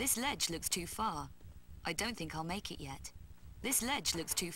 This ledge looks too far. I don't think I'll make it yet. This ledge looks too...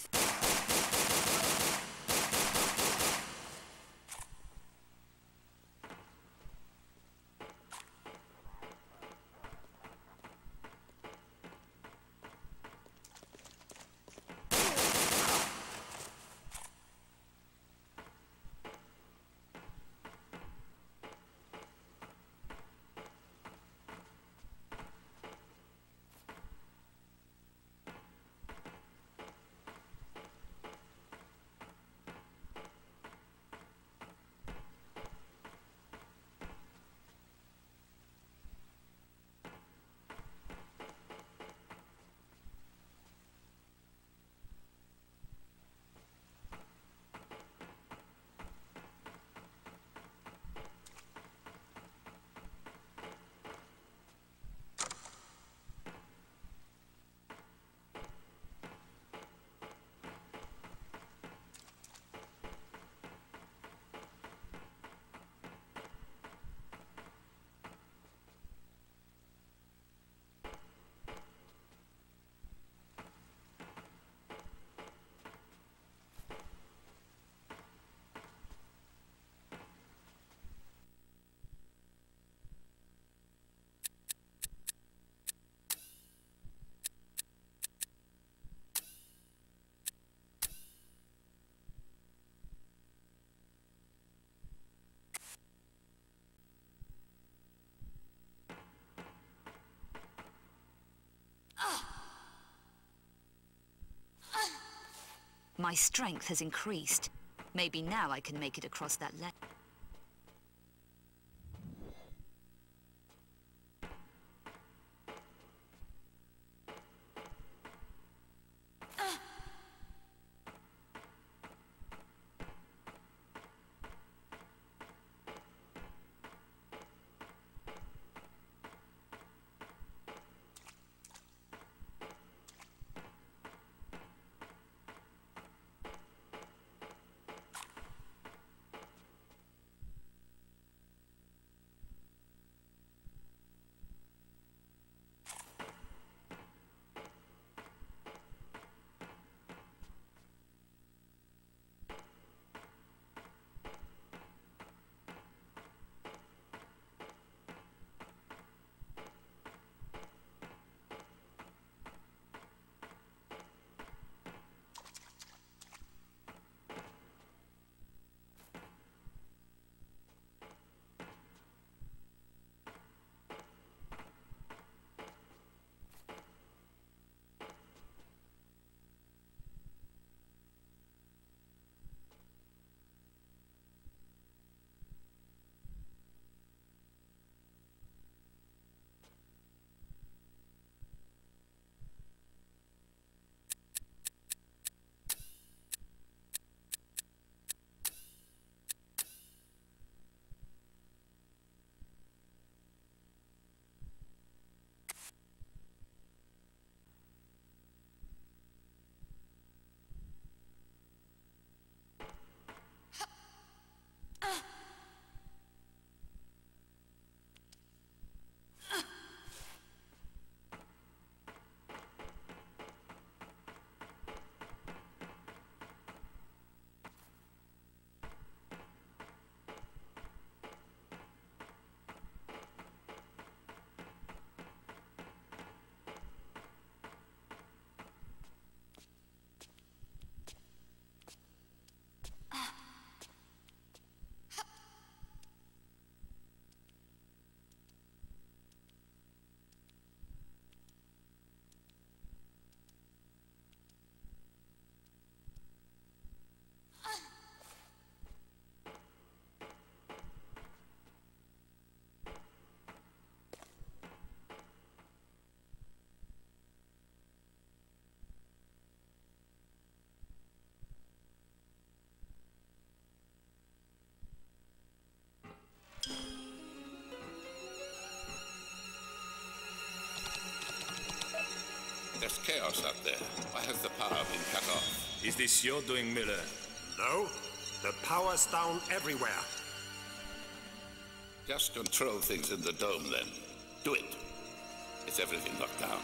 My strength has increased. Maybe now I can make it across that ledge. Chaos out there. Why has the power been cut off? Is this your doing, Muller? No. The power's down everywhere. Just control things in the dome, then. Do it. it. Is everything locked down?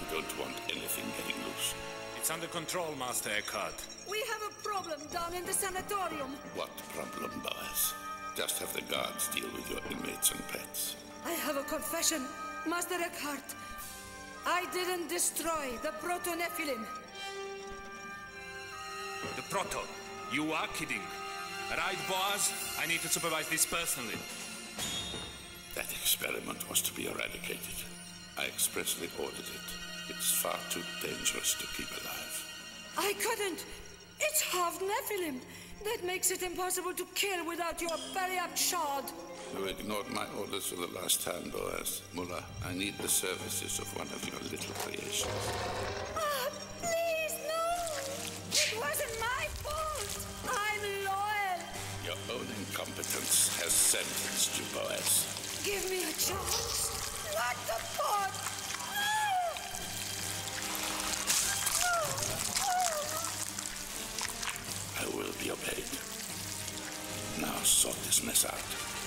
We don't want anything getting loose. It's under control, Master Eckhardt. We have a problem down in the sanatorium. What problem, Boaz? Just have the guards deal with your inmates and pets. I have a confession, Master Eckhardt. I didn't destroy the Proto-Nephilim. The Proto. You are kidding. Right, Boaz? I need to supervise this personally. That experiment was to be eradicated. I expressly ordered it. It's far too dangerous to keep alive. I couldn't. It's half Nephilim. That makes it impossible to kill without your Periapt shard. You ignored my orders for the last time, Boaz. Muller, I need the services of one of your little creations. Ah, please, no! It wasn't my fault! I'm loyal! Your own incompetence has sentenced you, Boaz. Give me a chance! Not the pot! I will be obeyed. Now sort this mess out.